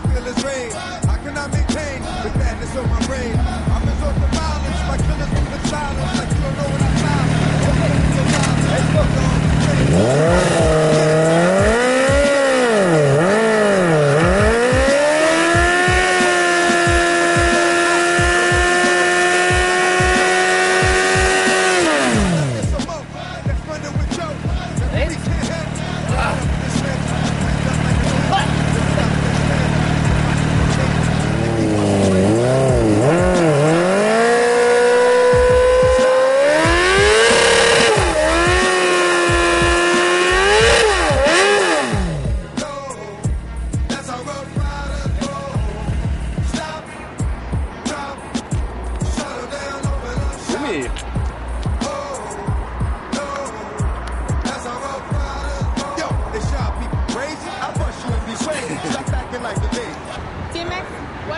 I feel is rage. I cannot maintain the madness of my brain. I'm resort to violence, my killers move in silence. Like you don't know what I'm about. Hey, look.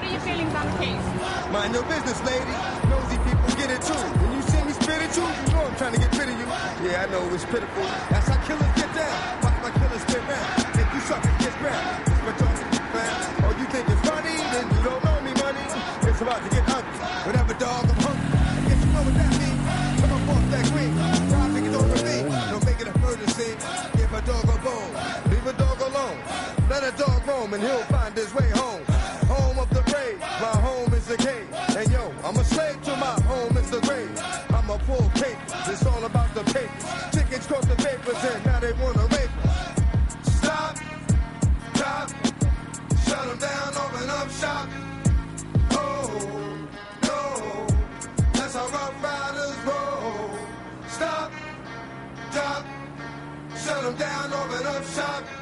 What are your feelings on the case? Mind your business, lady. Nosy people get it too. When you see me spiritual, you you know I'm trying to get rid of you. Yeah, I know it's pitiful. That's how killers get down. Watch my killers get round. If you suck, it get round. It's my dog found. Or you think it's funny, then you don't know me, money. It's about to get ugly. Whatever, dog, I'm hungry. I guess you know what that means. Come on, forth that green. Try to it over me. Don't make it a murder scene. Give a dog a bone. Leave a dog alone. Let a dog roam and he'll find shot.